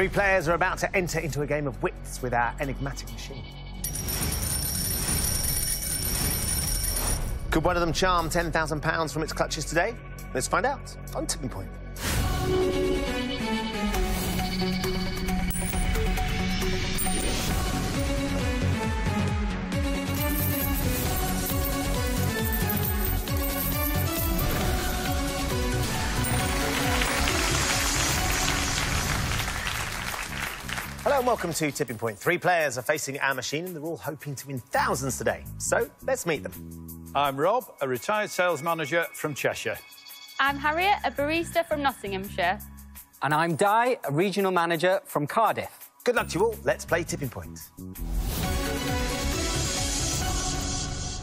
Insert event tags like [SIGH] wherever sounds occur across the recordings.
Three players are about to enter into a game of wits with our enigmatic machine. Could one of them charm £10,000 from its clutches today? Let's find out on Tipping Point. And welcome to Tipping Point. Three players are facing our machine and they're all hoping to win thousands today. So let's meet them. I'm Rob, a retired sales manager from Cheshire. I'm Harriet, a barista from Nottinghamshire. And I'm Di, a regional manager from Cardiff. Good luck to you all. Let's play Tipping Point.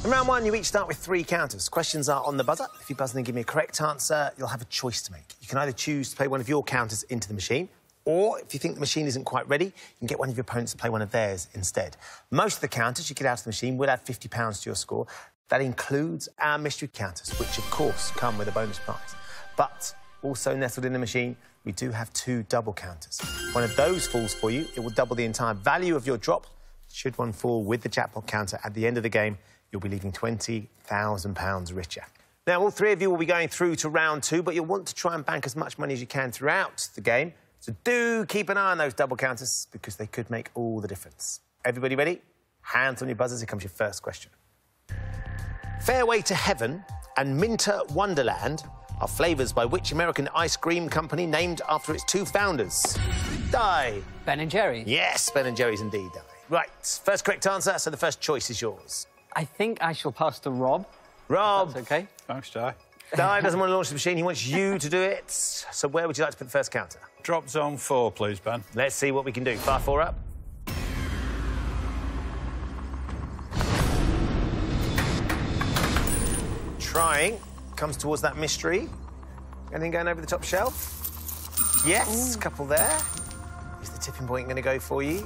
In round one, you each start with three counters. Questions are on the buzzer. If you buzz in and give me a correct answer, you'll have a choice to make. You can either choose to play one of your counters into the machine, or if you think the machine isn't quite ready, you can get one of your opponents to play one of theirs instead. Most of the counters you get out of the machine will add £50 to your score. That includes our mystery counters, which of course come with a bonus prize. But also nestled in the machine, we do have two double counters. One of those falls for you, it will double the entire value of your drop. Should one fall with the jackpot counter at the end of the game, you'll be leaving £20,000 richer. Now, all three of you will be going through to round two, but you'll want to try and bank as much money as you can throughout the game. So do keep an eye on those double counters because they could make all the difference. Everybody ready? Hands on your buzzers. Here comes your first question. Fairway to Heaven and Minter Wonderland are flavours by which American ice cream company named after its two founders? Di. Ben and Jerry's. Yes, Ben and Jerry's indeed, Di. Right, first correct answer, so the first choice is yours. I think I shall pass to Rob. Rob. That's OK. Thanks, Di. Di doesn't want to launch the machine, he wants you to do it. So where would you like to put the first counter? Drop zone four, please, Ben. Let's see what we can do. Far four up. Trying. Comes towards that mystery. Anything going over the top shelf? Yes, couple there. Is the tipping point going to go for you?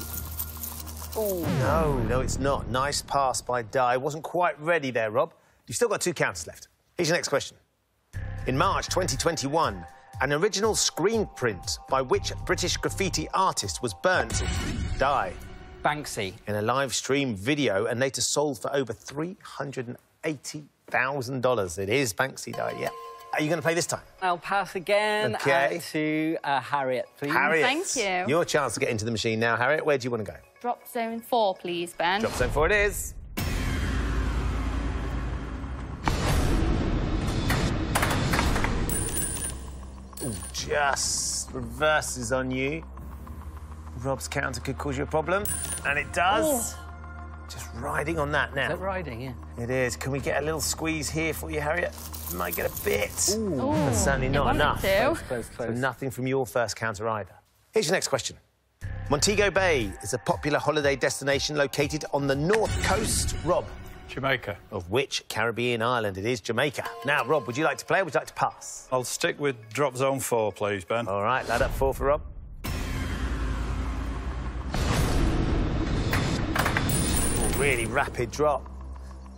Oh, no, no, it's not. Nice pass by Di. Wasn't quite ready there, Rob. You've still got two counters left. Here's your next question. In March 2021, an original screen print by which British graffiti artist was burnt? Di. Banksy. In a live stream video and later sold for over $380,000. It is Banksy Di, yeah. Are you going to play this time? I'll pass again OK. uh, to uh, Harriet, please. Harriet. Thank you. Your chance to get into the machine now, Harriet. Where do you want to go? Drop zone four, please, Ben. Drop zone four it is. Just reverses on you. Rob's counter could cause you a problem, and it does. Just riding on that now. Is that riding, yeah? It is. Can we get a little squeeze here for you, Harriet? Might get a bit. Ooh. But certainly not wanted enough. to. Close, close, So nothing from your first counter either. Here's your next question. Montego Bay is a popular holiday destination located on the north coast, Rob, Jamaica. of which Caribbean island? It is Jamaica. Now, Rob, would you like to play or would you like to pass? I'll stick with drop zone four, please, Ben. All right, lad up four for Rob. Ooh, really rapid drop.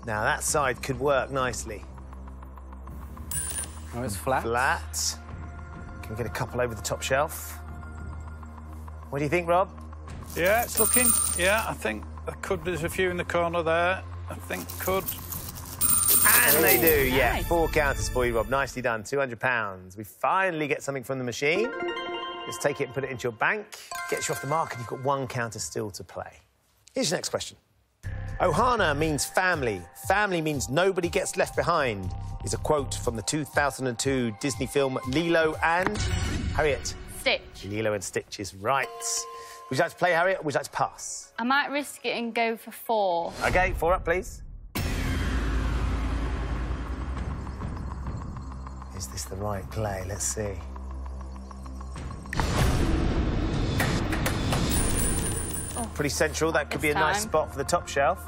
Now, that side could work nicely. Oh, it's flat. Flat. Can get a couple over the top shelf? What do you think, Rob? Yeah, it's looking. Yeah, I think there could. There's a few in the corner there. I think could. And they do, yeah. nice. Four counters for you, Rob. Nicely done. £200. We finally get something from the machine. Let's take it and put it into your bank. Gets you off the mark, and you've got one counter still to play. Here's your next question. Ohana means family. Family means nobody gets left behind, is a quote from the 2002 Disney film Lilo and Harriet. Stitch. Lilo and Stitch is right. Would you like to play, Harriet, or would you like to pass? I might risk it and go for four. OK, four up, please. Is this the right play? Let's see. Oh. Pretty central. That could be a this nice spot for the top shelf.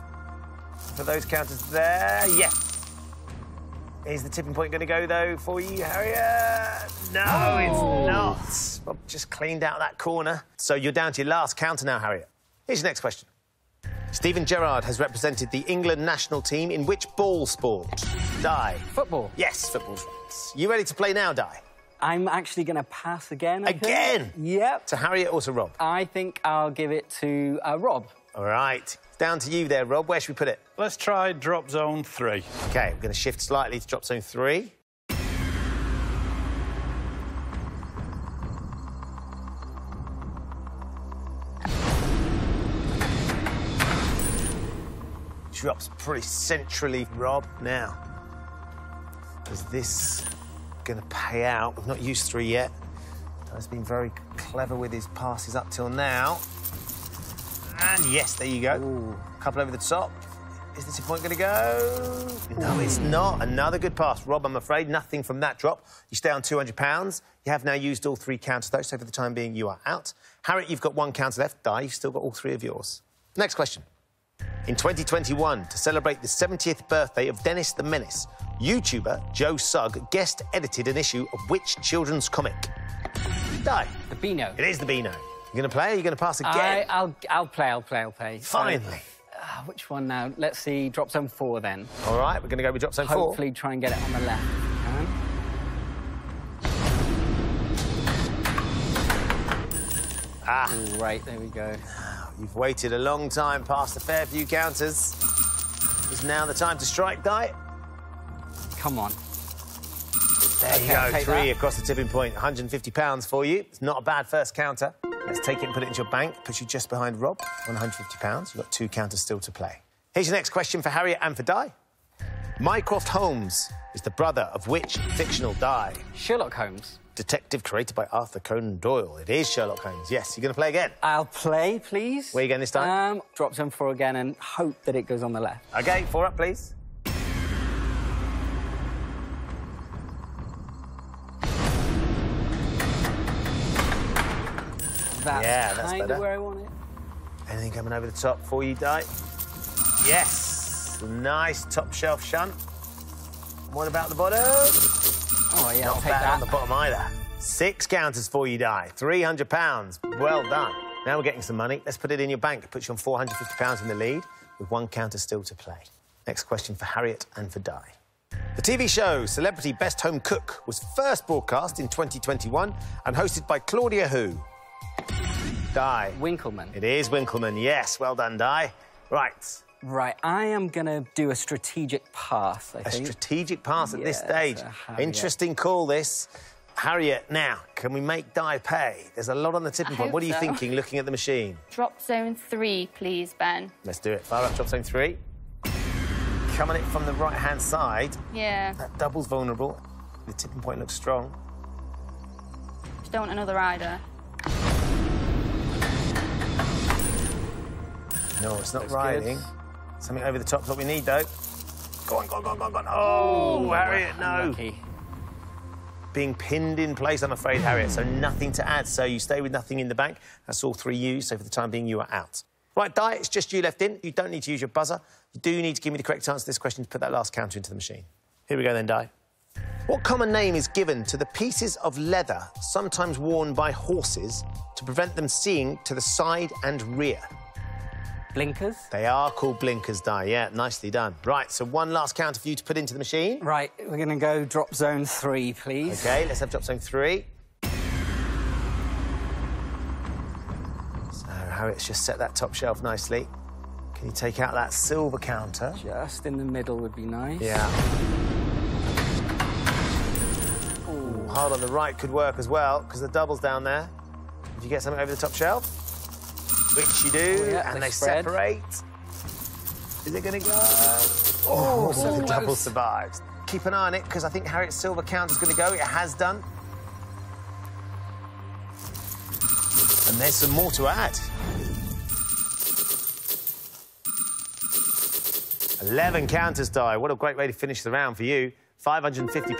For those counters there, yes. Is the tipping point going to go, though, for you, Harriet? No, it's not. Rob just cleaned out that corner. So you're down to your last counter now, Harriet. Here's your next question. Steven Gerrard has represented the England national team in which ball sport? Di. Football. Yes, football's right. You ready to play now, Di? I'm actually going to pass again. I think. Again? Yep. To Harriet or to Rob? I think I'll give it to uh, Rob. All right. Down to you there, Rob. Where should we put it? Let's try drop zone three. OK, we're going to shift slightly to drop zone three. Drops pretty centrally, Rob. Now, is this going to pay out? We've not used three yet. He's been very clever with his passes up till now. And yes, there you go. A Couple over the top. Is this a point going to go? No, it's not. Another good pass. Rob, I'm afraid nothing from that drop. You stay on £200. You have now used all three counters, though, so for the time being, you are out. Harriet, you've got one counter left. Di, you've still got all three of yours. Next question. In 2021, to celebrate the 70th birthday of Dennis the Menace, YouTuber Joe Sugg guest edited an issue of which children's comic? Di. The Beano. It is the Beano. You going to play? Are you going to pass again? I, I'll, I'll play, I'll play, I'll play. Finally. uh, which one now? Let's see, drop zone four then. All right, we're going to go with drop zone four. Hopefully try and get it on the left. Ah. Right, there we go. You've waited a long time past a fair few counters. Is now the time to strike, Di? Come on. There Okay, you I'll go, three that. across the tipping point, £150 for you. It's not a bad first counter. Let's take it and put it into your bank. Puts you just behind Rob on £150. You've got two counters still to play. Here's your next question for Harriet and for Di. Mycroft Holmes is the brother of which fictional Di? Sherlock Holmes. Detective created by Arthur Conan Doyle. It is Sherlock Holmes. Yes, you're going to play again. I'll play, please. Where are you going this time? Um, drop zone four again and hope that it goes on the left. OK, four up, please. That's Yeah, that's kind of where I want it. Anything coming over the top for you, Di? Yes. Nice top shelf shunt. What about the bottom? Oh, yeah, I'll Not take bad that. on the bottom either. Six counters for you, Di. £300. Well done. Now we're getting some money. Let's put it in your bank. It puts you on £450 in the lead with one counter still to play. Next question for Harriet and for Di. The TV show Celebrity Best Home Cook was first broadcast in 2021 and hosted by Claudia Who. Di. Winkleman. It is Winkleman, yes. Well done, Di. Right. Right, I am going to do a strategic pass, I A think. strategic pass at this stage. Interesting call, this. Harriet, now, can we make Di pay? There's a lot on the tipping I point. What are you so. thinking looking at the machine? Drop zone three, please, Ben. Let's do it. Fire up, drop zone three. Coming it from the right hand side. Yeah. That double's vulnerable. The tipping point looks strong. Just don't want another rider. No, it's not Looks riding. good. Something over the top top's what we need, though. Go on, go on, go on, go on, go on. Oh, Harriet, no. Unlucky. being pinned in place, I'm afraid, Harriet. So nothing to add. So you stay with nothing in the bank. That's all three you, So for the time being, you are out. Right, Di, it's just you left in. You don't need to use your buzzer. You do need to give me the correct answer to this question to put that last counter into the machine. Here we go then, Di. What common name is given to the pieces of leather sometimes worn by horses to prevent them seeing to the side and rear? Blinkers. They are called blinkers, Di. Yeah, nicely done. Right, so one last counter for you to put into the machine. Right, we're going to go drop zone three, please. Okay, let's have drop zone three. So Harriet's just set that top shelf nicely. Can you take out that silver counter? Just in the middle would be nice. Yeah. Ooh, hard on the right could work as well, because the double's down there. Did you get something over the top shelf? Which you do, Oh, yeah, and they they separate. Is it going to go? Oh, oh so the double survives. Keep an eye on it, because I think Harriet's silver counter's going to go. It has done. And there's some more to add. 11 counters Di. What a great way to finish the round for you. £550.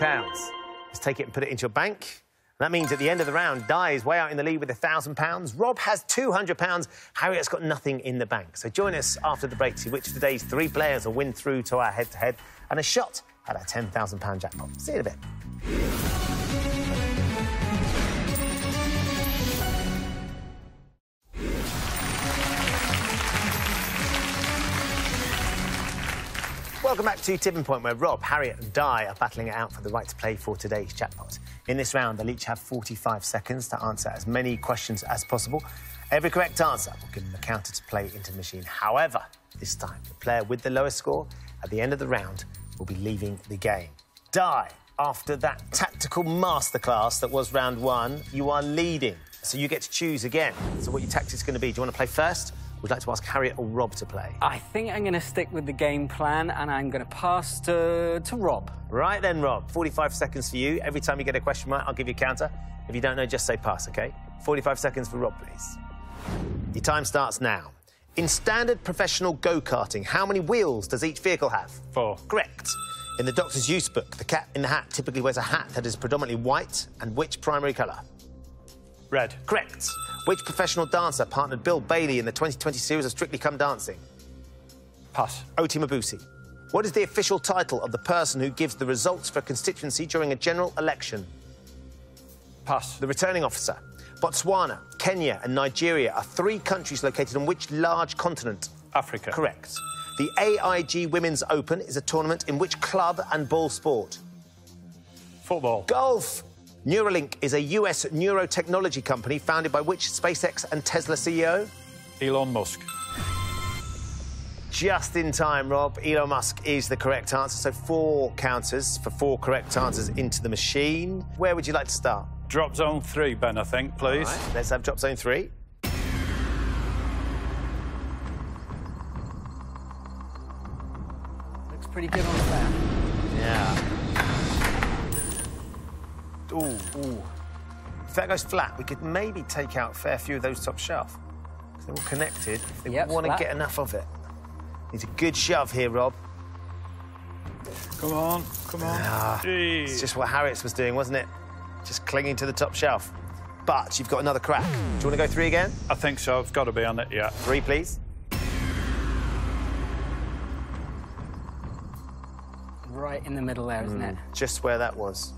Let's take it and put it into your bank. That means at the end of the round, Di is way out in the lead with £1,000. Rob has £200. Harriet's got nothing in the bank. So join us after the break to see which of today's three players will win through to our head-to-head and a shot at our £10,000 jackpot. See you in a bit. Welcome back to Tipping Point, where Rob, Harriet, and Di are battling it out for the right to play for today's jackpot. In this round, they'll each have 45 seconds to answer as many questions as possible. Every correct answer will give them a counter to play into the machine. However, this time, the player with the lowest score at the end of the round will be leaving the game. Di, after that tactical masterclass that was round one, you are leading. So you get to choose again. So what your tactics going to be? Do you want to play first? Would like to ask Harriet or Rob to play? I think I'm going to stick with the game plan and I'm going to pass to, to Rob. Right then, Rob. 45 seconds for you. Every time you get a question right, I'll give you a counter. If you don't know, just say pass, OK? 45 seconds for Rob, please. Your time starts now. In standard professional go-karting, how many wheels does each vehicle have? Four. Correct. In the Dr. Seuss book, the cat in the hat typically wears a hat that is predominantly white and which primary colour? Red. Correct. Which professional dancer partnered Bill Bailey in the 2020 series of Strictly Come Dancing? Pass. Oti Mabuse. What is the official title of the person who gives the results for a constituency during a general election? Pass. The returning officer. Botswana, Kenya, and Nigeria are three countries located on which large continent? Africa. Correct. The AIG Women's Open is a tournament in which club and ball sport? Football. Golf. Neuralink is a US neurotechnology company founded by which SpaceX and Tesla CEO? Elon Musk. Just in time, Rob. Elon Musk is the correct answer. So four counters for four correct answers into the machine. Where would you like to start? Drop zone three, Ben, I think, please. All right, let's have drop zone three. Looks pretty good on the back. Ooh, ooh. If that goes flat, we could maybe take out a fair few of those top shelf. 'Cause They're all connected. If they Yep, want to get enough of it. Needs a good shove here, Rob. Come on, come on. Ah, It's just what Harriet's was doing, wasn't it? Just clinging to the top shelf. But you've got another crack. Do you want to go three again? I think so. I've got to be on it, yeah. Three, please. Right in the middle there, isn't it? Just where that was.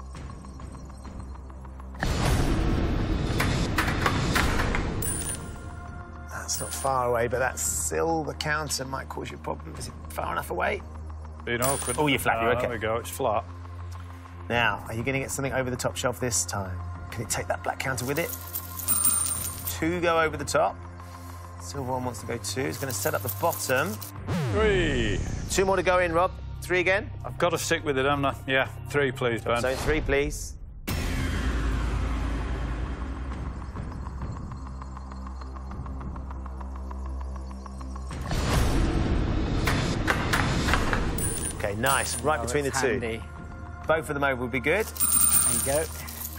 That's not far away, but that silver counter might cause you a problem. Is it far enough away? You know, could... Oh, you're flat, you're Ah, okay. There we go, it's flat. Now, are you going to get something over the top shelf this time? Can it take that black counter with it? Two go over the top. Silver one wants to go two. It's going to set up the bottom. Three. Two more to go in, Rob. Three again. I've got to stick with it, haven't I? Yeah, three, please, Ben. Zone three, please. Nice. Right Oh, between the that's two. handy. Both of them over would be good. There you go.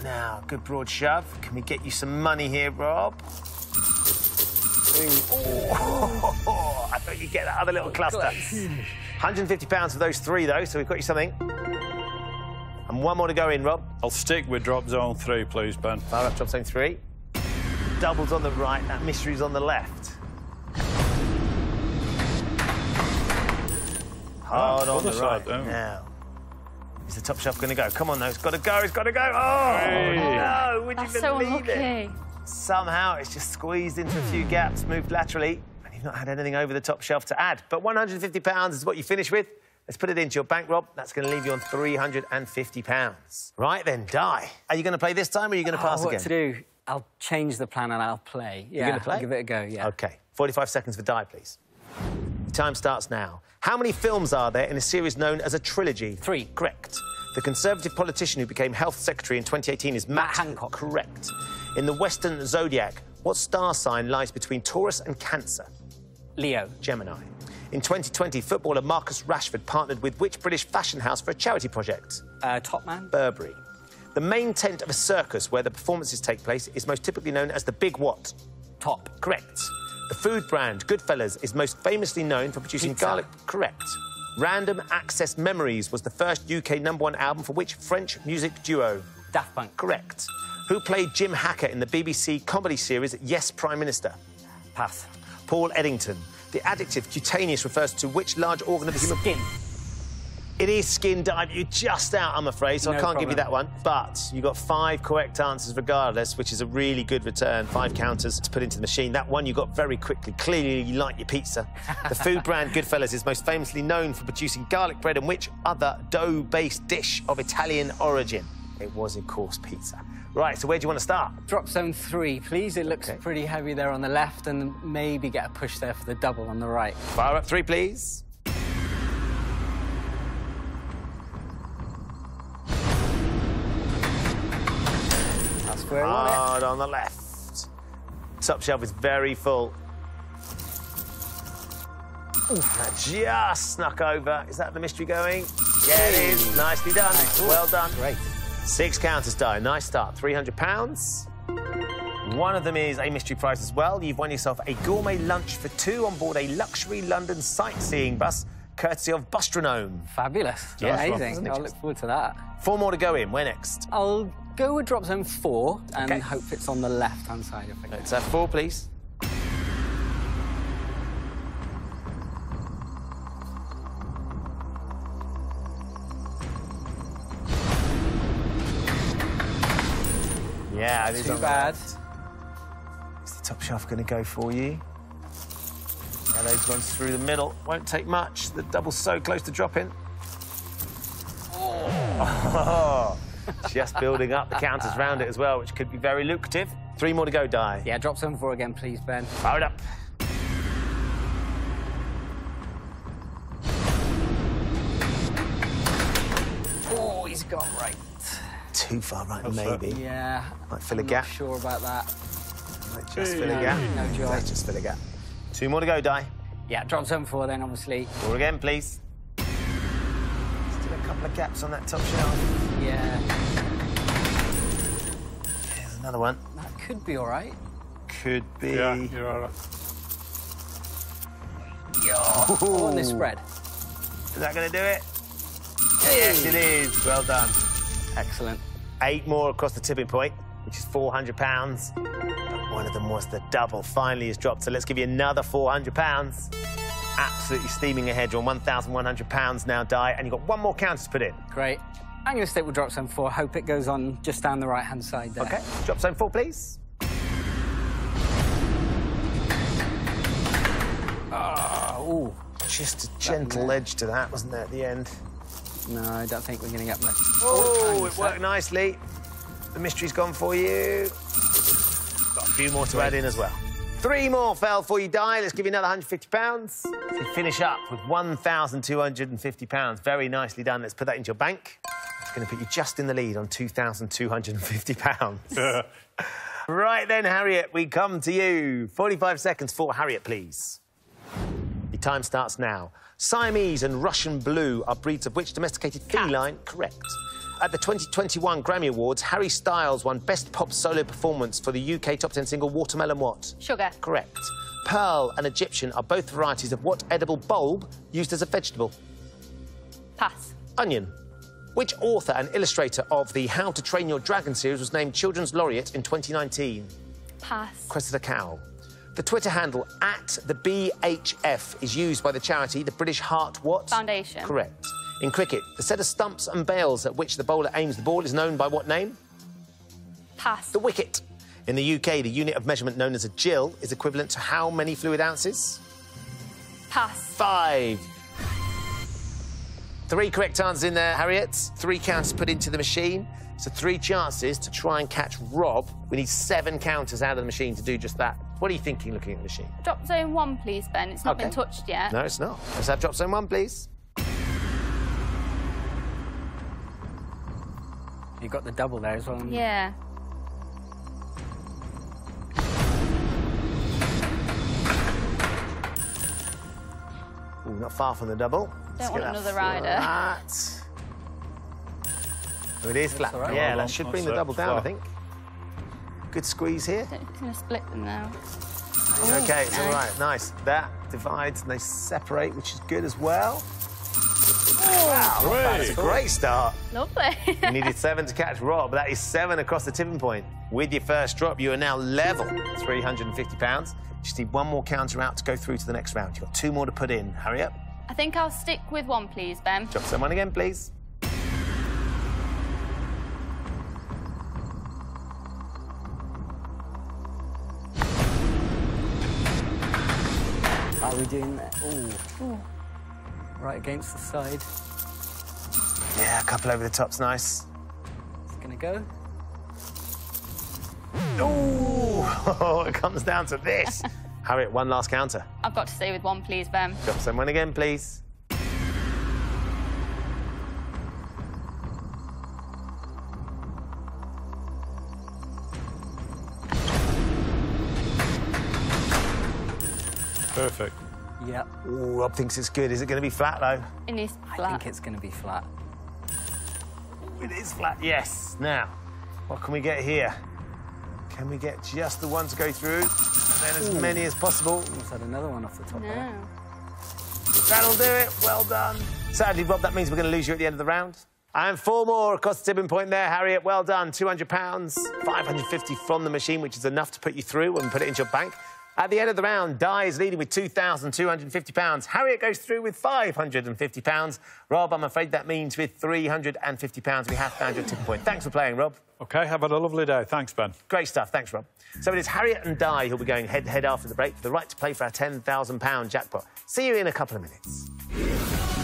Now, good broad shove. Can we get you some money here, Rob? Oh, [LAUGHS] I thought you'd get that other little cluster. £150 for those three, though, so we've got you something. And one more to go in, Rob. I'll stick with drop zone three, please, Ben. Fire up, drop zone three. Doubles on the right, that mystery's on the left. Hard on the right oh. now. Is the top shelf going to go? Come on, though. It's got to go. It's got to go. Oh, Hey. no. Would That's you so believe it? unlucky. Somehow it's just squeezed into a few gaps, moved laterally, and you've not had anything over the top shelf to add. But £150 is what you finish with. Let's put it into your bank, Rob. That's going to leave you on £350. Right then, Di. Are you going to play this time or are you going to uh, pass oh, what again? to do? I'll change the plan and I'll play. Yeah, You gonna play? I'll give it a go, yeah. OK. 45 seconds for Di, please. Your time starts now. How many films are there in a series known as a trilogy? Three. Correct. The Conservative politician who became Health Secretary in 2018 is Matt, Matt Hancock. Correct. In the Western zodiac, what star sign lies between Taurus and Cancer? Leo. Gemini. In 2020, footballer Marcus Rashford partnered with which British fashion house for a charity project? Uh, Topman. Burberry. The main tent of a circus where the performances take place is most typically known as the Big What? Top. Correct. The food brand Goodfellas is most famously known for producing Pizza. garlic. Correct. Random Access Memories was the first UK number one album for which French music duo? Daft Punk. Correct. Who played Jim Hacker in the BBC comedy series Yes, Prime Minister? Pass. Paul Eddington. The adjective cutaneous refers to which large organ of the human Skin. It is skin dive. You're just out, I'm afraid, so I can't give you that one. But you got five correct answers regardless, which is a really good return. Five counters to put into the machine. That one you got very quickly. Clearly, you like your pizza. The [LAUGHS] food brand Goodfellas is most famously known for producing garlic bread and which other dough-based dish of Italian origin? It was, of course, pizza. Right, so where do you want to start? Drop zone three, please. It looks Okay. pretty heavy there on the left, and maybe get a push there for the double on the right. Fire up three, please. That's where Hard on the left. Top shelf is very full. That just snuck over. Is that the mystery going? Yeah, it is. Nicely done. Nice. Well done. Great. Six counters Di. Nice start. £300. One of them is a mystery prize as well. You've won yourself a gourmet lunch for two on board a luxury London sightseeing bus, courtesy of Bustronome. Fabulous. Yeah, Amazing. isn't I'll look forward to that. Four more to go in. Where next? I'll go with drop zone four and Okay. hope it's on the left-hand side if I can. Let's four, please. Yeah, it is Too on the bad. left. Is the top shelf going to go for you? Yeah, those ones through the middle won't take much. The double's so close to dropping. [LAUGHS] Oh. Just building up the counters round it as well, which could be very lucrative. Three more to go, Di. Yeah, drop 7-4 again, please, Ben. Fire it up. Oh, he's gone right. Too far right, That's it. maybe. Yeah. Might fill a I'm gap. Not sure about that. Might just fill a gap. no joy. Let's just fill a gap. Two more to go, Di. Yeah, drop 7-4 then, obviously. Four again, please. Still a couple of gaps on that top shelf. Yeah, There's another one. that could be all right. Could be. Yeah, you're all right. Oh, on this spread. Is that going to do it? Yes, it is. Well done. Excellent. Eight more across the tipping point, which is £400. But one of them was the double. Finally has dropped, so let's give you another £400. Absolutely steaming ahead. You're on £1,100 now, Di, and you've got one more counter to put in. Great. I'm going to stick with drop zone four. Hope it goes on just down the right-hand side there. Okay, drop zone four, please. Oh, Just a gentle edge to that, wasn't there, at the end? no, I don't think we're going to get much. Oh, it worked nicely. The mystery's gone for you. Got a few more to add in as well. Three more fell for you, Di. Let's give you another £150. So you finish up with £1,250. Very nicely done. Let's put that into your bank. It's going to put you just in the lead on £2,250. [LAUGHS] [LAUGHS] right then, Harriet, we come to you. 45 seconds for Harriet, please. Your time starts now. Siamese and Russian Blue are breeds of which domesticated feline? Correct. At the 2021 Grammy Awards, Harry Styles won Best Pop Solo Performance for the UK Top 10 single Watermelon What? Sugar. Correct. Pearl and Egyptian are both varieties of what edible bulb used as a vegetable? Pass. Onion. Which author and illustrator of the How to Train Your Dragon series was named Children's Laureate in 2019? Pass. Cressida Cowell. The Twitter handle at the BHF is used by the charity the British Heart What? Foundation. Correct. In cricket, the set of stumps and bails at which the bowler aims the ball is known by what name? Pass. The wicket. In the UK, the unit of measurement known as a gill is equivalent to how many fluid ounces? Pass. Five. Three correct answers in there, Harriet. Three counters put into the machine. So three chances to try and catch Rob. We need seven counters out of the machine to do just that. What are you thinking looking at the machine? Drop zone one, please, Ben. It's not been touched yet. No, it's not. Let's have drop zone one, please. You got the double there as well. Yeah. Ooh, not far from the double. Let's want get another rider. flat. Oh, it is flat. all right. Yeah, that should bring that's the double down, I think. Good squeeze here. Don't think it's going to split them now. okay, it's all nice. right. Nice. That divides and they separate, which is good as well. Wow, not bad. A great start. Lovely. You needed seven to catch Rob. That is seven across the tipping point. With your first drop, you are now level £350. Just need one more counter out to go through to the next round. You've got two more to put in. Hurry up. I think I'll stick with one, please, Ben. Drop someone again, please. Are we doing that? Ooh. Right against the side. Yeah, a couple over the top's nice. It's gonna go. Ooh, [LAUGHS] it comes down to this. [LAUGHS] Harriet, one last counter. I've got to stay with one, please, Ben. Drop someone again, please. Perfect. Yep. Ooh, Rob thinks it's good. Is it going to be flat, though? In his I think it's gonna be flat. It is flat, yes. Now, what can we get here? Can we get just the one to go through? And then as many as possible. Almost had another one off the top there. That'll do it. Well done. Sadly, Rob, that means we're going to lose you at the end of the round. And four more across the tipping point there, Harriet. Well done. £200, 550 from the machine, which is enough to put you through and put it into your bank. At the end of the round, Di is leading with £2,250. Harriet goes through with £550. Rob, I'm afraid that means with £350, we have found your tipping point. Thanks for playing, Rob. OK, have a lovely day. Thanks, Ben. Great stuff. Thanks, Rob. So it is Harriet and Di who'll be going head to head after the break for the right to play for our £10,000 jackpot. See you in a couple of minutes.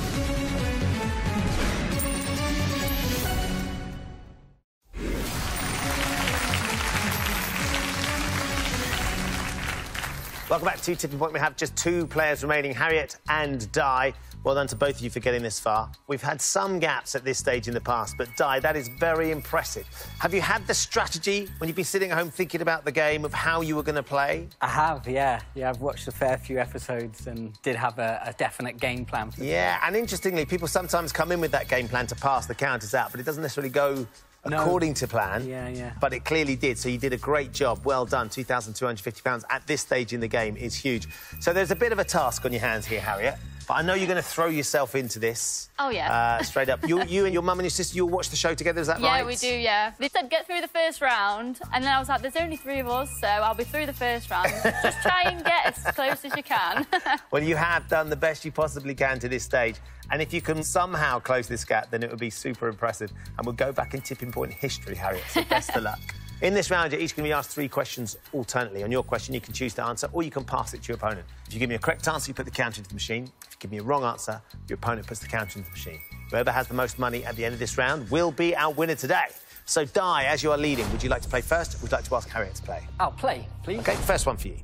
Welcome back to Tipping Point. We have just two players remaining, Harriet and Di. Well done to both of you for getting this far. We've had some gaps at this stage in the past, but Di, that is very impressive. Have you had the strategy when you've been sitting at home thinking about the game of how you were going to play? I have, yeah. Yeah, I've watched a fair few episodes and did have a, a definite game plan for Yeah, and interestingly, people sometimes come in with that game plan to pass the counters out, but it doesn't necessarily go No. according to plan. Yeah, yeah. But it clearly did, so you did a great job. Well done. £2,250 at this stage in the game is huge. So there's a bit of a task on your hands here, Harriet. But I know you're going to throw yourself into this. Oh, yeah. Uh, straight up. You, you and your mum and your sister, you'll watch the show together, is that Yeah, right? Yeah, we do, yeah. They said get through the first round, and then I was like, there's only three of us, so I'll be through the first round. Just try and get as close as you can. [LAUGHS] Well, you have done the best you possibly can to this stage. And if you can somehow close this gap, then it would be super impressive. And we'll go back in tipping point history, Harriet. So best of luck. In this round, you're each going to be asked three questions alternately. On your question, you can choose to answer or you can pass it to your opponent. If you give me a correct answer, you put the counter into the machine. If you give me a wrong answer, your opponent puts the counter into the machine. Whoever has the most money at the end of this round will be our winner today. So, Di, as you are leading, would you like to play first would you like to ask Harriet to play? I'll play, please. Okay, first one for you.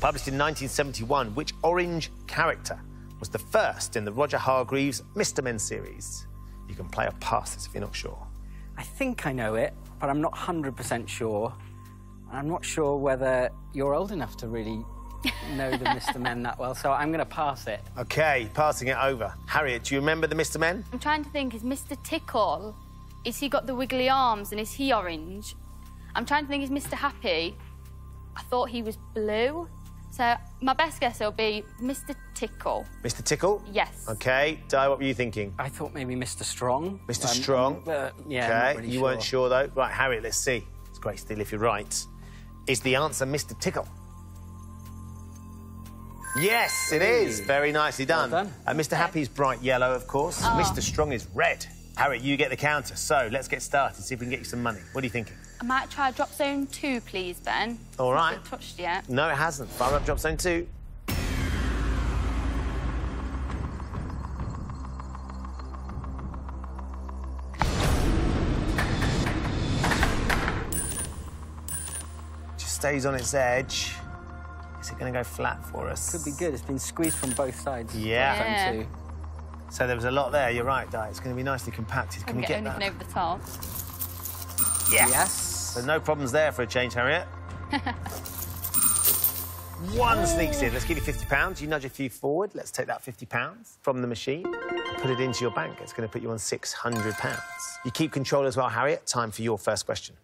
Published in 1971, which orange character was the first in the Roger Hargreaves Mr. Men series? You can play or pass this if you're not sure. I think I know it, but I'm not 100% sure. And I'm not sure whether you're old enough to really know the Mr. Men that well, so I'm going to pass it. Okay, passing it over. Harriet, do you remember the Mr. Men? I'm trying to think, is Mr. Tickle, is he got the wiggly arms and is he orange? I'm trying to think, is Mr. Happy? I thought he was blue. So my best guess will be Mr. Tickle. Mr. Tickle? Yes. Okay, Di, what were you thinking? I thought maybe Mr. Strong. Mr. Um, Strong? But yeah, okay, really you weren't sure though. Right, Harriet, let's see. It's great still if you're right. Is the answer Mr. Tickle? Yes, it is. Hey. Very nicely done. Well done. Uh, Mr. Happy's bright yellow, of course. Oh. Mr. Strong is red. Harriet, you get the counter. So let's get started. See if we can get you some money. What are you thinking? I might try drop zone two, please, Ben. All Not right. touched yet. No, it hasn't. Fire up drop zone two. Just stays on its edge. Is it going to go flat for us? Could be good. It's been squeezed from both sides. Yeah. Zone Yeah. two. So there was a lot there. You're right, Di. It's going to be nicely compacted. Can I'm we getting get anything that? over the top. Yes. Yes. So no problems there for a change, Harriet. [LAUGHS] One sneaks in. Let's give you £50. You nudge a few forward. Let's take that £50 from the machine and put it into your bank. It's going to put you on £600. You keep control as well, Harriet. Time for your first question.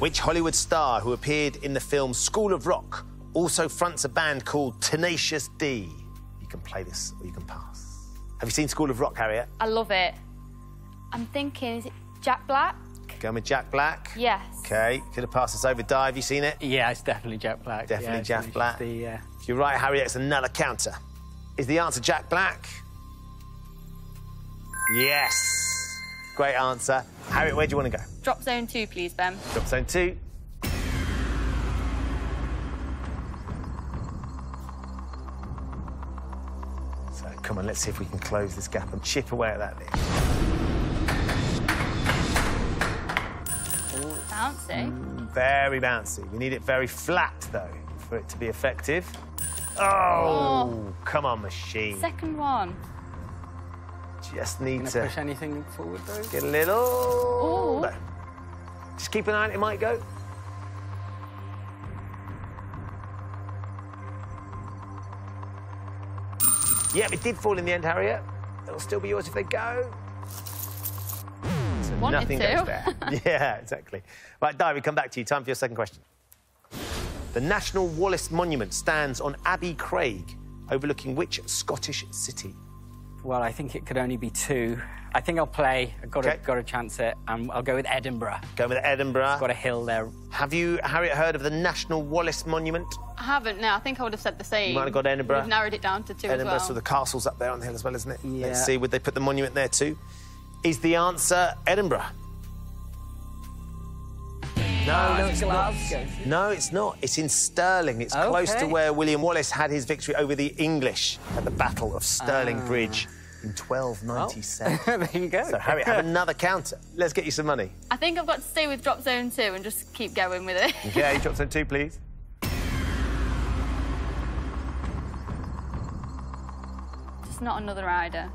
Which Hollywood star who appeared in the film School of Rock also fronts a band called Tenacious D? You can play this or you can pass. Have you seen School of Rock, Harriet? I love it. I'm thinking, is it Jack Black? Going with Jack Black. Yes. Okay, could have passed us over. Di, have you seen it? Yeah, it's definitely Jack Black. Definitely yeah, Jack Black. The, If you're right, Harriet, it's another counter. Is the answer Jack Black? Yes. Great answer. Harriet, where do you want to go? Drop zone two, please, Ben. Drop zone two. Come on, let's see if we can close this gap and chip away at that. Lid. Bouncy. Mm, very bouncy. We need it very flat, though, for it to be effective. Oh, oh. come on, machine. Second one. Just need Gonna push anything forward though? get a little. Ooh. Just keep an eye on it, it might go. Yep, it did fall in the end, Harriet. It'll still be yours if they go. So Wanted nothing to. goes there. [LAUGHS] yeah, exactly. Right, Di, we come back to you. Time for your second question. The National Wallace Monument stands on Abbey Craig, overlooking which Scottish city? Well, I think it could only be two. I think I'll play. I've got, Okay. to, got to chance it. Um, I'll go with Edinburgh. Go with Edinburgh. Got a hill there. Have you, Harriet, heard of the National Wallace Monument? I haven't. No, I think I would have said the same. You might have got Edinburgh. We've narrowed it down to two Edinburgh, as well. so the castle's up there on the hill as well, isn't it? Yeah. Let's see, would they put the monument there too? Is the answer Edinburgh? No, no, it's not. Glasgow. No, it's not. It's in Stirling. It's close to where William Wallace had his victory over the English at the Battle of Stirling Ah. Bridge in 1297. [LAUGHS] there you go. So, Harriet, have another counter. Let's get you some money. I think I've got to stay with drop zone two and just keep going with it. [LAUGHS] Okay, drop zone two, please. Just not another rider.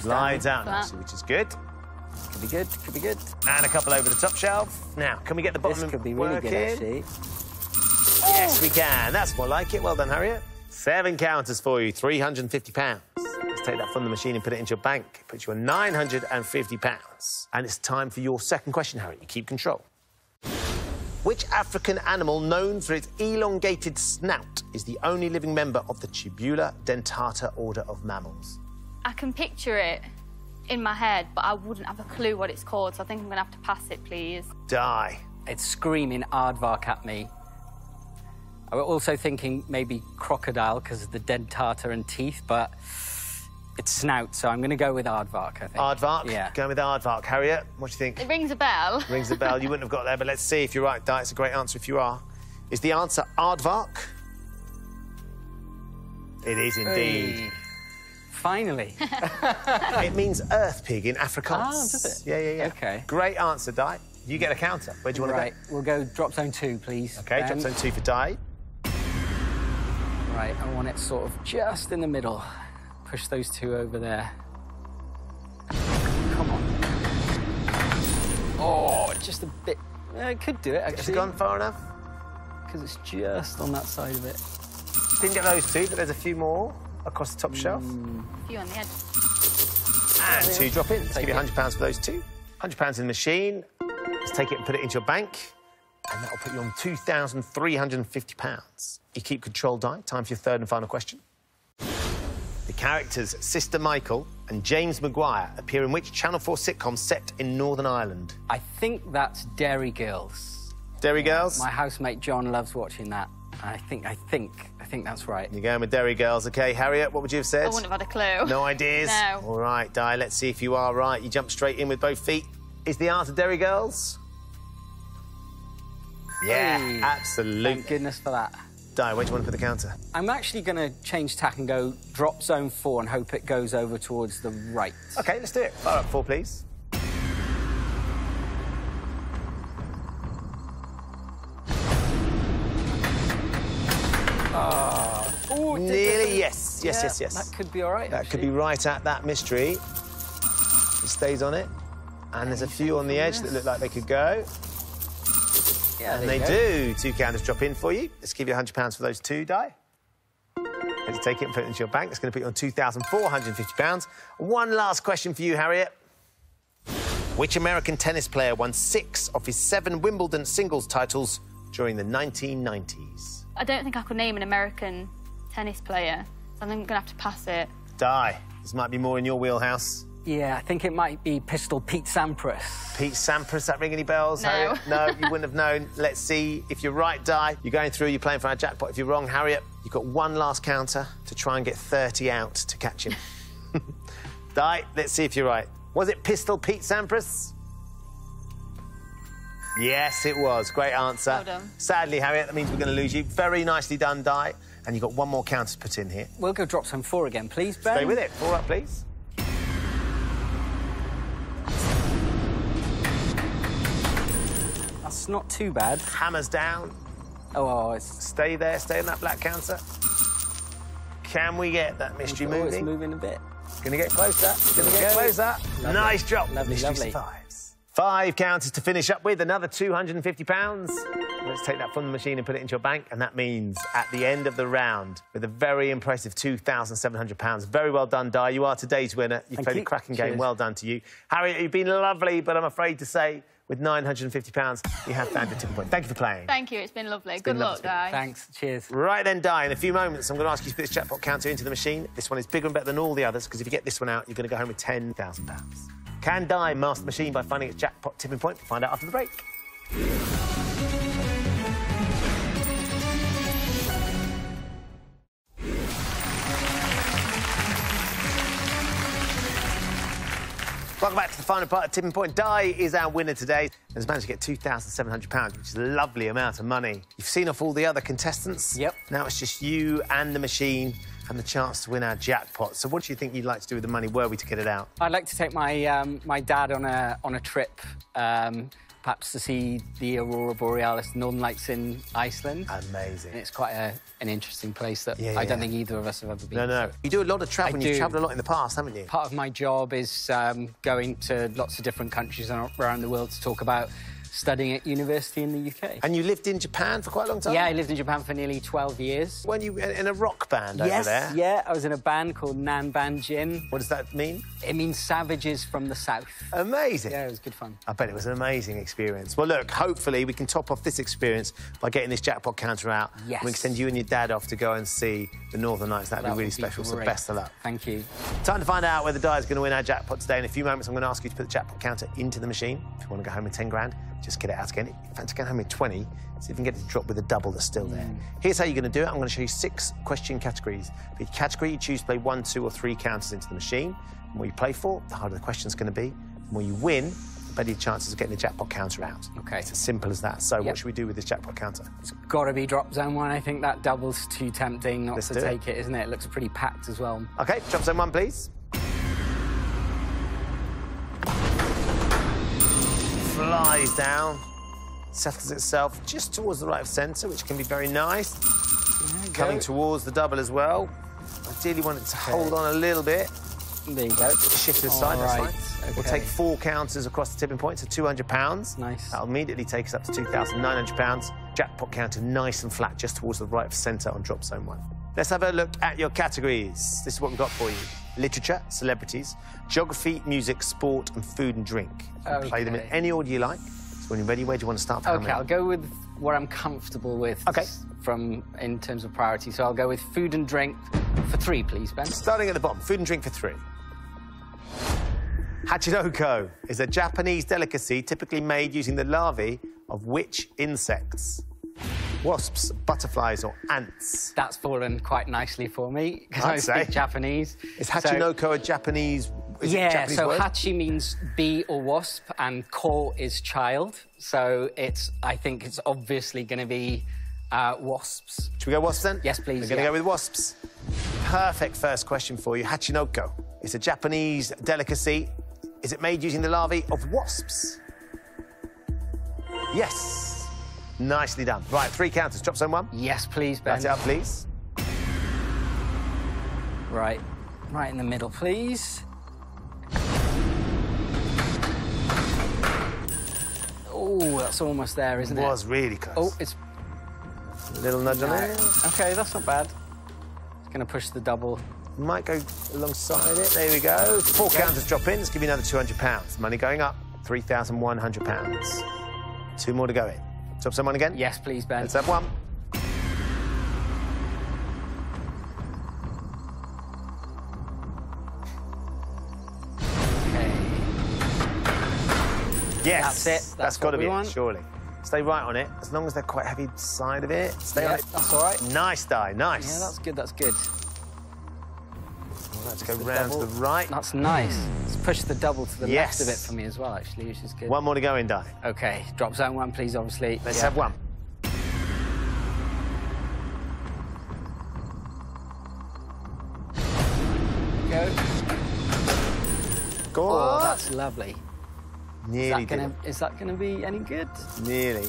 Slides out Flat. nicely, which is good. Could be good. Could be good. And a couple over the top shelf. Now, can we get the bottom This could be really working? good, actually. Yes, we can. That's more like it. Well done, Harriet. Seven counters for you, £350. Let's take that from the machine and put it into your bank. It Puts you on £950. And it's time for your second question, Harriet. You keep control. Which African animal known for its elongated snout is the only living member of the Tubular dentata order of mammals? I can picture it in my head, but I wouldn't have a clue what it's called, so I think I'm going to have to pass it, please. Di. It's screaming aardvark at me. I was also thinking maybe crocodile because of the dentata and teeth, but it's snout, so I'm going to go with aardvark, I think. Aardvark? Yeah. Going with Aardvark. Harriet, what do you think? It rings a bell. Rings a bell. You wouldn't have got there, but let's see if you're right. Di, it's a great answer if you are. Is the answer aardvark? It is indeed. Hey. Finally. [LAUGHS] It means earth pig in Afrikaans. Oh, does it? Yeah, yeah, yeah. Okay. Great answer, Di. You get a counter. Where do you want to go? right, we'll go drop zone two, please. to go? Okay, drop zone two for Di. Right, I want it sort of just in the middle. Push those two over there. Come on. Oh, just a bit. Yeah, I could do it actually. Has it gone far enough? Because it's just on that side of it. Didn't get those two, but there's a few more across the top hmm. shelf. A few on the edge. And two drop in. Let's give you £100 for those two. £100 in the machine. Let's take it and put it into your bank. And that'll put you on £2,350. You keep control, Di. Time for your third and final question. The characters Sister Michael and James Maguire appear in which Channel 4 sitcom set in Northern Ireland? I think that's Derry Girls. Derry Girls? My housemate John loves watching that. I think, I think, I think that's right. You're going with Derry Girls. OK, Harriet, what would you have said? I wouldn't have had a clue. No ideas? No. All right, Di, let's see if you are right. You jump straight in with both feet. Is the answer Derry Girls? Yeah, Hey. absolutely. Thank goodness for that. Di, where do you want to put the counter? I'm actually going to change tack and go drop zone four and hope it goes over towards the right. OK, let's do it. Fire up four, please. Oh, Nearly, yes. Yes, yes, yes. That could be all right. That could be right at that mystery. It stays on it. And there's a few on the edge that look like they could go. Yeah, And they go. do. Two counters drop in for you. Let's give you £100 for those two, Di. Let's take it and put it into your bank. It's going to put you on £2,450. One last question for you, Harriet. Which American tennis player won six of his seven Wimbledon singles titles during the 1990s? I don't think I could name an American tennis player, so I think I'm going to have to pass it. Di, this might be more in your wheelhouse. Yeah, I think it might be Pistol Pete Sampras. Pete Sampras, that ring any bells? No. Harriet? No, you wouldn't have known. Let's see. If you're right, Di, you're going through, you're playing for our jackpot. If you're wrong, Harriet, you've got one last counter to try and get 30 out to catch him. [LAUGHS] Di, let's see if you're right. Was it Pistol Pete Sampras? Yes, it was. Great answer. Well done. Sadly, Harriet, that means we're going to lose you. Very nicely done, Di. And you've got one more counter to put in here. We'll go drop some four again, please, Ben. Stay with it. Four up, please. That's not too bad. Hammers down. Oh, oh it's, Stay there. Stay on that black counter. Can we get that mystery oh, it's moving? moving a bit. Gonna get closer. Gonna get go. closer. Lovely. Nice drop. Lovely, Mystery lovely. survives. Five counters to finish up with. Another £250. Let's take that from the machine and put it into your bank. And that means at the end of the round, with a very impressive £2,700. Very well done, Di. You are today's winner. You've Thank played a you. cracking game. Cheers. Well done to you. Harriet, you've been lovely, but I'm afraid to say, with £950, you have found your tipping point. Thank you for playing. Thank you. It's been lovely. been Good lovely luck, speaking. guys. Thanks. Cheers. Right then, Di, in a few moments, I'm going to ask you to put this jackpot counter into the machine. This one is bigger and better than all the others, because if you get this one out, you're going to go home with £10,000. Can Di master the machine by finding its jackpot tipping point? Find out after the break. Final part of Tipping Point. Di is our winner today and has managed to get £2,700, which is a lovely amount of money. You've seen off all the other contestants. Yep. Now it's just you and the machine and the chance to win our jackpot. So what do you think you'd like to do with the money were we to get it out? I'd like to take my um, my dad on a on a trip, um, perhaps to see the aurora borealis, Northern Lights in Iceland. Amazing. And it's quite a, an interesting place that Yeah, I don't yeah. think either of us have ever been. No, no. You do a lot of travelling. You've travelled a lot in the past, haven't you? Part of my job is um, going to lots of different countries around the world to talk about studying at university in the UK. And you lived in Japan for quite a long time? yeah, I lived in Japan for nearly 12 years. When you in a rock band over yes, there? yeah, I was in a band called Nan Ban Jin. What does that mean? It means savages from the south. Amazing. Yeah, it was good fun. I bet it was an amazing experience. Well, look, hopefully we can top off this experience by getting this jackpot counter out. Yes. We can send you and your dad off to go and see the Northern Lights. That'd That be really be special. So best of luck. Thank you. Time to find out whether Di is going to win our jackpot today. In a few moments, I'm going to ask you to put the jackpot counter into the machine. If you want to go home with 10 grand, just get it out again. In fact, to go home with 20, see if you can get it to drop with a double that's still there. Mm. Here's how you're going to do it. I'm going to show you six question categories. For each category, you choose to play one, two, or three counters into the machine. The more you play for, the harder the question's going to be. The more you win, the better your chances of getting the jackpot counter out. Okay. It's as simple as that. So, what should we do with this jackpot counter? It's got to be drop zone one. I think that double's too tempting not Let's to do it. take it, isn't it? It looks pretty packed as well. Okay, drop zone one, please. Flies down, settles itself just towards the right of centre, which can be very nice. Coming go. towards the double as well. Ideally want it to hold on a little bit. There you go. Shift to the side, Alright, fine. We'll take four counters across the tipping point, so £200. Nice. That'll immediately take us up to £2,900. Jackpot counter nice and flat, just towards the right of centre on drop zone one. Let's have a look at your categories. This is what we've got for you. Literature, celebrities, geography, music, sport, and food and drink. You can play them in any order you like. So when you're ready, where do you want to start? Okay, I'll go with what I'm comfortable with. Okay. From in terms of priority, so I'll go with food and drink for three, please, Ben. Starting at the bottom, food and drink for three. Hachinoko is a Japanese delicacy typically made using the larvae of which insects? Wasps, butterflies, or ants? That's fallen quite nicely for me because I'd say. speak Japanese. Is So- Hachinoko a Japanese? Is it a yeah, Japanese so word? hachi means bee or wasp, and ko is child. So it's, I think it's obviously going to be uh, wasps. Should we go wasps then? Yes, please, We're going to yeah. go with wasps. Perfect first question for you. Hachinoko. It's a Japanese delicacy. Is it made using the larvae of wasps? Yes. Nicely done. Right, three counters. Drop zone one. Yes, please, Ben. That's it up, please. Right, right in the middle, please. Oh, that's almost there, isn't it? Was really close. Oh, it's A Little nudge on it. okay. That's not bad. It's going to push the double. Might go alongside it. There we go. Four counters drop in. Let's give you another £200. Money going up. £3,100. Two more to go in. Let's someone again? Yes, please, Ben. Let's have one. Yes. That's it. That's, that's got to be want. it, surely. Stay right on it, as long as they're quite heavy side of it. Stay yeah. That's all right. Nice Di, nice. Yeah, that's good, that's good. Let's go the round to the right. That's nice. Let's push the double to the Yes. left of it for me as well, actually, which is good. One more to go in, Di. Okay, drop zone one, please, obviously. Let's Yeah. have one. Go. Go Oh, that's lovely. Is Nearly that, gonna, is that gonna be any good? it. Nearly.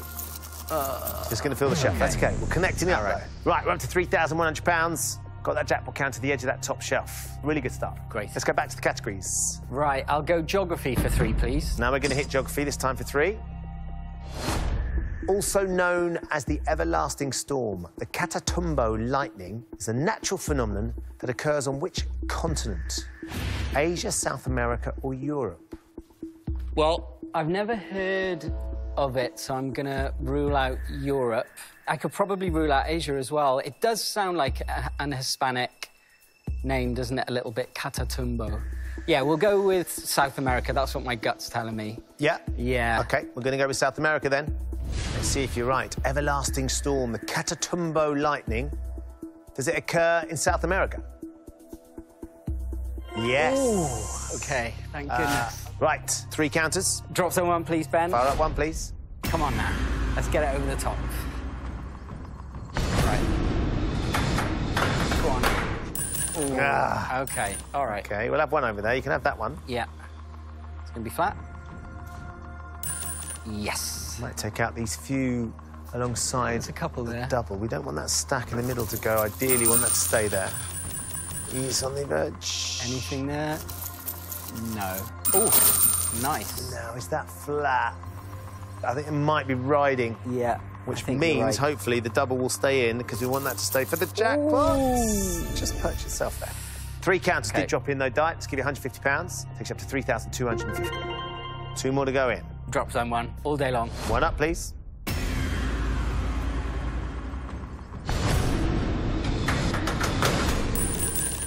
Uh, Just going to fill the shelf. That's okay. We're connecting up, All right. though. Right, we're up to £3,100. Got that jackpot count to the edge of that top shelf. Really good start. Great. Let's go back to the categories. Right, I'll go geography for three, please. Now we're going to hit geography, this time for three. Also known as the everlasting storm, the Catatumbo lightning is a natural phenomenon that occurs on which continent? Asia, South America, or Europe? Well, I've never heard of it, so I'm gonna rule out Europe. I could probably rule out Asia as well. It does sound like a, an Hispanic name, doesn't it? A little bit Catatumbo. Yeah, we'll go with South America. That's what my gut's telling me. Yeah? Yeah. Okay, we're going to go with South America then. Let's see if you're right. Everlasting storm, the Catatumbo lightning. Does it occur in South America? Yes. Okay, thank Uh, goodness. Right, three counters. Drop someone, please, Ben. Fire up one, please. Come on now. Let's get it over the top. Right. Go on. Ooh. Ah. Okay, all right. Okay, we'll have one over there. You can have that one. Yeah. It's going to be flat. Yes. Might take out these few alongside There's a couple the there. double. We don't want that stack in the middle to go. Ideally, we want that to stay there. Ease on the verge. Anything there? No. Oh, nice. No, is that flat? I think it might be riding, Yeah. which I think you're means right. hopefully the double will stay in because we want that to stay for the jackpot. Just perch yourself there. Three counters Okay. did drop in though, Diet. Let's give you £150. Takes you up to 3,250. Two more to go in. Drop zone one all day long. One up, please.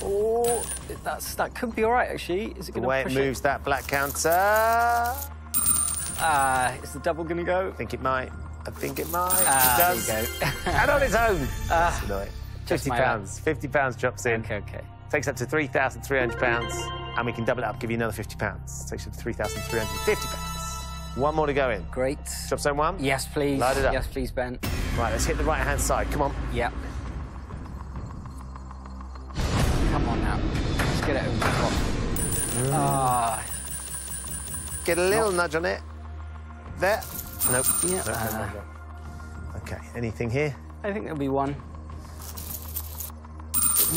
Oh, that's that could be all right actually. Is it The way it moves that black counter. Ah, is the double going to go? I think it might. I think it might. Ah, it there does. you go. and on its own. Ah, That's annoying. just Fifty pounds. Fifty pounds drops in. okay, okay. Takes up to three thousand three hundred pounds, and we can double it up, give you another fifty pounds. Takes you to three thousand three hundred fifty pounds. One more to go in. Great. Drop zone one. Yes, please. Light it up. Yes, please, Ben. Right, let's hit the right hand side. Come on. Yeah. Let's get it over the top. Ah, Get a little nudge on it. There. Nope. Yeah. Ah. nope. Okay. Anything here? I think there'll be one.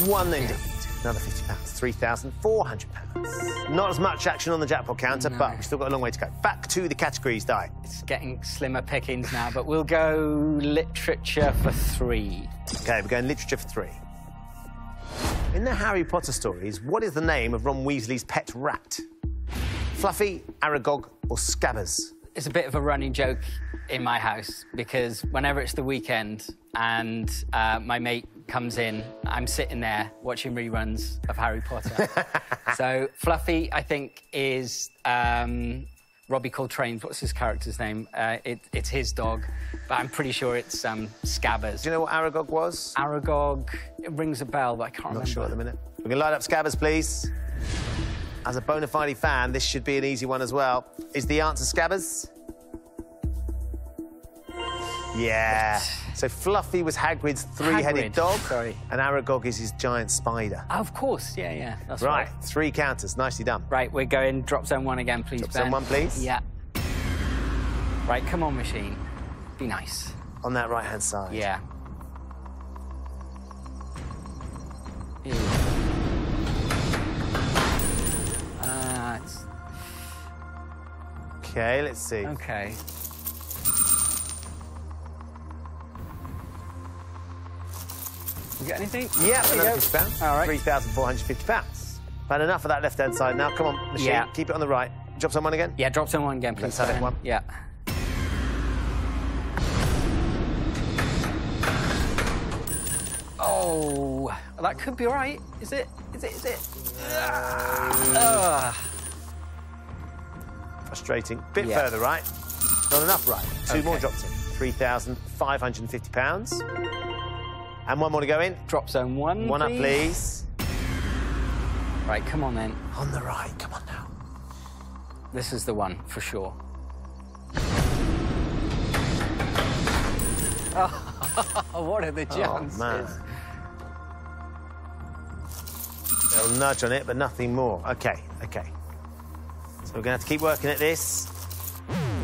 One indeed. Another fifty pounds. Three thousand four hundred pounds. Not as much action on the jackpot counter, but we've still got a long way to go. Back to the categories, Di. It's getting slimmer pickings now, but we'll go literature for three. Okay, we're going literature for three. In the Harry Potter stories, what is the name of Ron Weasley's pet rat? Fluffy, Aragog, or Scabbers? It's a bit of a running joke in my house because whenever it's the weekend and uh, my mate comes in, I'm sitting there watching reruns of Harry Potter. [LAUGHS] so Fluffy, I think, is um, Robbie Coltrane. What's his character's name? Uh, it, it's his dog, but I'm pretty sure it's um, Scabbers. Do you know what Aragog was? Aragog, it rings a bell, but I can't Not remember. sure at the minute. Going to light up Scabbers, please. As a bona fide fan, this should be an easy one as well. Is the answer Scabbers? Yeah. [LAUGHS] So Fluffy was Hagrid's three-headed Hagrid, dog, sorry. and Aragog is his giant spider. Of course, yeah, yeah. That's Right, right. three counters. Nicely done. Right, we're going drop zone one again, please. Drop Ben. zone one, please. Yeah. Right, come on, machine. Be nice. On that right-hand side. Yeah. Ew. Uh, it's Okay, let's see. okay. You got anything? Yeah, another 50 pounds. All right. 3,450 pounds. Had enough of that left-hand side now. Come on, machine. Yeah. Keep it on the right. Drop someone again. Yeah, drop zone one again, please. Let's have it, one. Yeah. Oh, that could be all right. Is it? Is it? Is it? Ah. Frustrating. Bit Yeah. further right. Not enough right. Two more drops in. £3,550. And one more to go in. Drop zone one. One up, please. Right, come on then. On the right. Come on now. This is the one for sure. Oh, [LAUGHS] what are the chances? Oh, chances? man. Little nudge on it, but nothing more. Okay, okay. So we're going to have to keep working at this.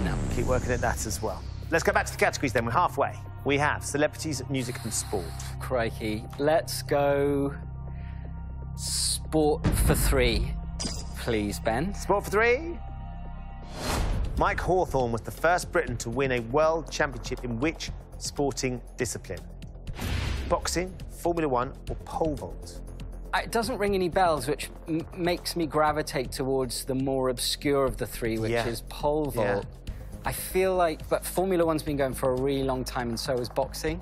No. Keep working at that as well. Let's go back to the categories then. We're halfway. We have celebrities, music, and sport. Crikey. Let's go sport for three, please, Ben. Sport for three. Mike Hawthorn was the first Briton to win a world championship in which sporting discipline? Boxing, Formula One, or pole vault? It doesn't ring any bells, which m- makes me gravitate towards the more obscure of the three, which Yeah. is pole Yeah. I feel like, but Formula One's been going for a really long time, and so has boxing.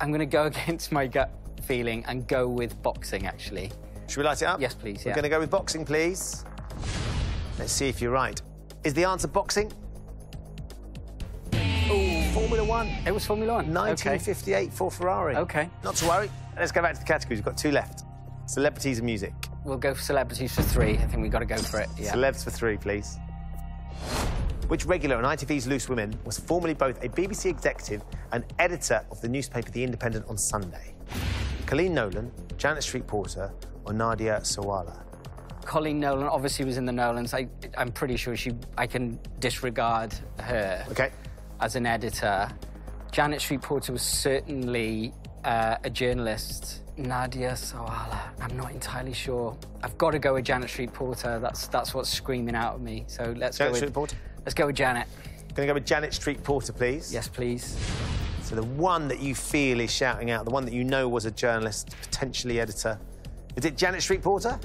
I'm going to go [LAUGHS] against my gut feeling and go with boxing, actually. Should we light it up? Yes, please, We're yeah. going to go with boxing, please. Let's see if you're right. Is the answer boxing? Oh, Formula One. It was Formula One. 1958 for Ferrari. Okay. Not to worry. Let's go back to the categories. We've got two left. Celebrities and music. We'll go for celebrities for three. I think we've got to go for it. Yeah. Celebs for three, please. Which regular on ITV's Loose Women was formerly both a BBC executive and editor of the newspaper The Independent on Sunday? Coleen Nolan, Janet Street Porter, or Nadia Sawalha? Coleen Nolan obviously was in the Nolans. I, I'm pretty sure she. I can disregard her Okay. as an editor. Janet Street Porter was certainly uh, a journalist. Nadia Sawalha. I'm not entirely sure. I've got to go with Janet Street Porter. That's that's what's screaming out at me. So let's Janet go with Janet Street Porter? Let's go with Janet. Going to go with Janet Street Porter, please. Yes, please. So the one that you feel is shouting out, the one that you know was a journalist, potentially editor. Is it Janet Street Porter?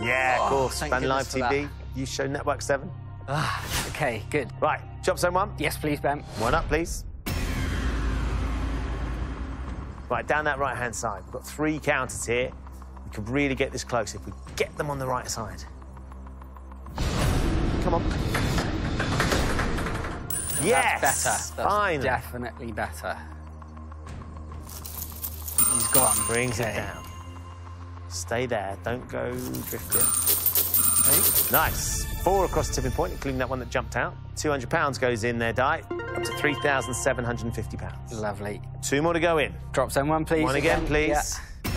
Yeah, of course. Oh, Fan Live TV. You show Network 7. Ah, Okay, good. Right, job zone one. Yes, please, Ben. One up, please. Right, down that right hand side. We've got three counters here. We could really get this close if we get them on the right side. Come on. Yes! That's better. That's Finally. definitely better. He's gone. Brings Okay. it down. Stay there. Don't go drifting. Nice. Four across the tipping point, including that one that jumped out. £200 goes in there, Di. Up to £3,750. Lovely. Two more to go in. Drop zone one, please. One again, please. Yeah.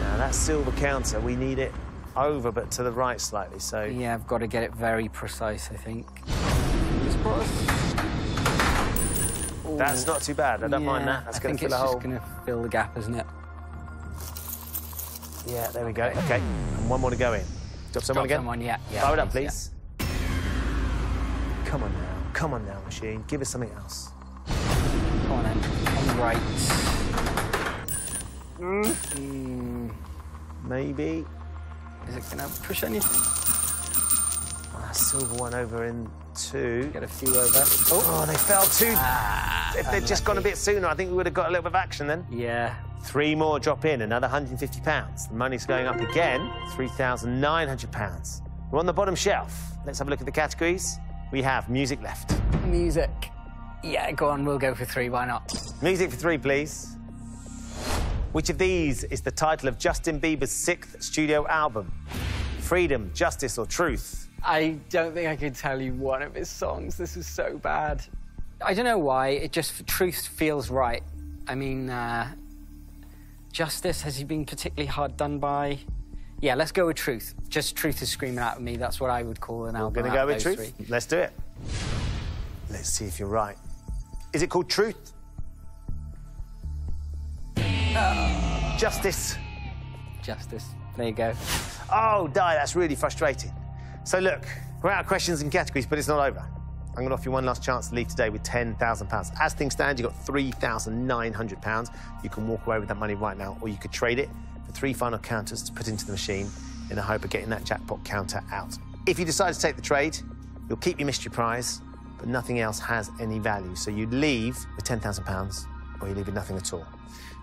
Now, that silver counter, we need it over, but to the right slightly. So, Yeah, I've got to get it very precise, I think. Fingers crossed. that's not too bad. I don't mind that. That's going to fill it's a hole. just going to fill the gap, isn't it? Yeah, there we go. Okay. And one more to go in. Drop someone Drop again. someone, yeah, yeah, Fire it up, please, please. Come on now. Come on now, machine. Give us something else. Come on then. On the right. Hmm. Hmm. Maybe. Is it going to push anything? Ah, silver one over in two. Get a few over. Oh, oh they fell two. Ah, if they'd just gone a bit sooner, I think we would have got a little bit of action then. Yeah. Three more drop in, another £150. The money's going up again, £3,900. We're on the bottom shelf. Let's have a look at the categories. We have music left. Music. Yeah, go on. We'll go for three. Why not? Music for three, please. Which of these is the title of Justin Bieber's sixth studio album? Freedom, Justice, or Truth? I don't think I could tell you one of his songs. This is so bad. I don't know why. It just truth feels right. I mean, uh, justice has he been particularly hard done by? Yeah, let's go with truth. Just truth is screaming out at me. That's what I would call an We're album. going to go with Truth. three. Let's do it. Let's see if you're right. Is it called Truth? Justice. Justice. There you go. Oh, Di, that's really frustrating. So look, we're out of questions and categories, but it's not over. I'm going to offer you one last chance to leave today with £10,000. As things stand, you've got £3,900. You can walk away with that money right now, or you could trade it for three final counters to put into the machine in the hope of getting that jackpot counter out. If you decide to take the trade, you'll keep your mystery prize, but nothing else has any value. So you leave with £10,000, or you leave with nothing at all.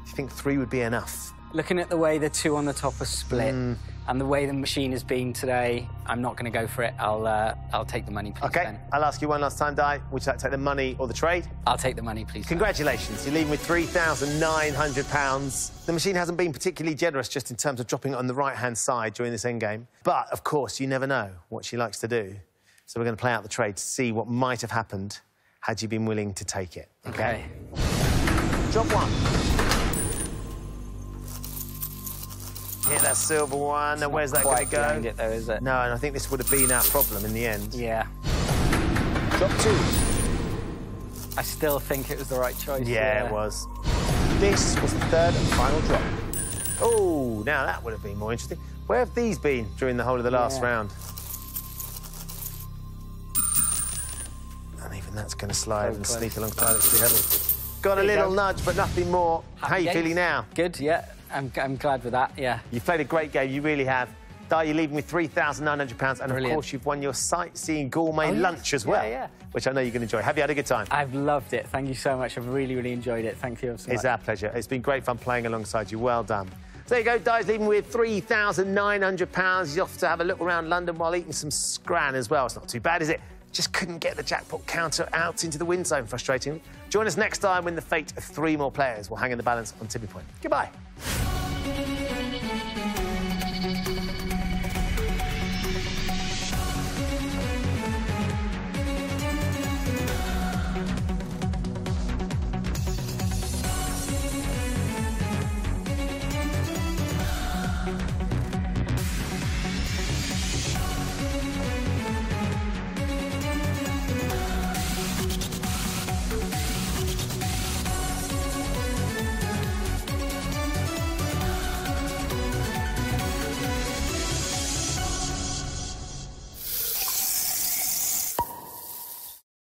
If you think three would be enough, looking at the way the two on the top are split Mm. and the way the machine has been today, I'm not going to go for it. I'll uh, I'll take the money, please. Okay, Ben. I'll ask you one last time, Di. Would you like to take the money or the trade? I'll take the money, please. Ben. Congratulations, you're leaving with £3,900. The machine hasn't been particularly generous just in terms of dropping it on the right-hand side during this endgame. But, of course, you never know what she likes to do. So we're going to play out the trade to see what might have happened had you been willing to take it. Okay. Drop one. Hit that silver one. Now, where's that going to go? behind it, though, is it? No, and I think this would have been our problem in the end. Yeah. Drop two. I still think it was the right choice. Yeah, it was. This was the third and final drop. Oh, now that would have been more interesting. Where have these been during the whole of the last Yeah. round? And even that's going to slide So and close. sneak alongside it. See, haven't? Got a There you little go. nudge, but nothing more. How are you days. feeling now? Good, yeah. I'm, I'm glad with that, yeah. You've played a great game, you really have. Di, you're leaving with £3,900, and of course, you've won your sightseeing gourmet Oh, yes. lunch as well, yeah. which I know you're going to enjoy. Have you had a good time? I've loved it. Thank you so much. I've really, really enjoyed it. Thank you so much. It's our pleasure. It's been great fun playing alongside you. Well done. So there you go. Di's leaving with £3,900. He's off to have a look around London while eating some scran as well. It's not too bad, is it? Just couldn't get the jackpot counter out into the win zone, frustratingly. Join us next time when the fate of three more players will hang in the balance on Tipping Point. Goodbye. Thank you.